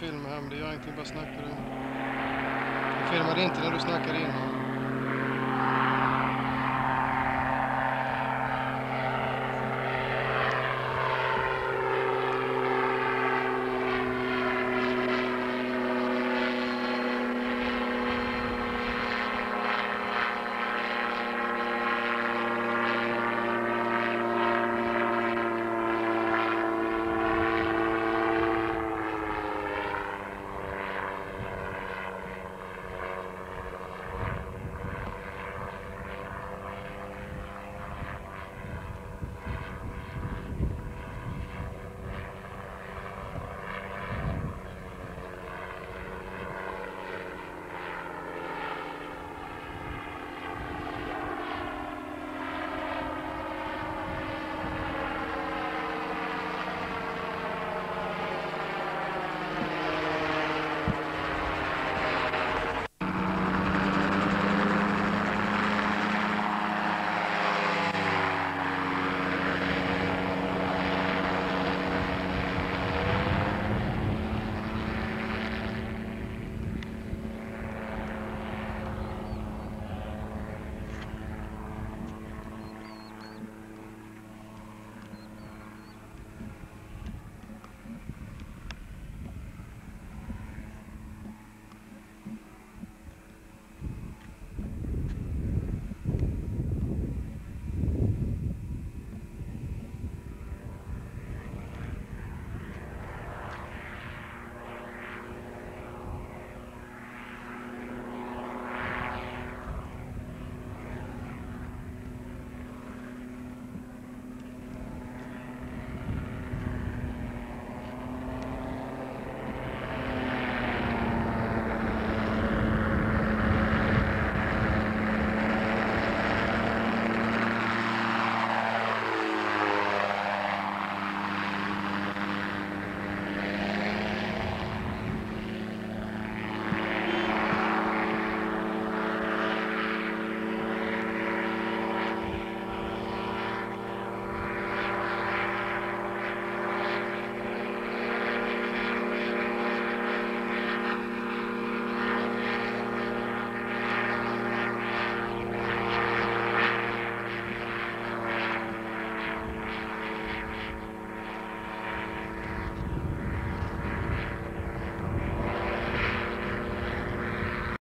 jag här men det gör ingenting, bara snackar du. Jag filmade inte när du snackade innan.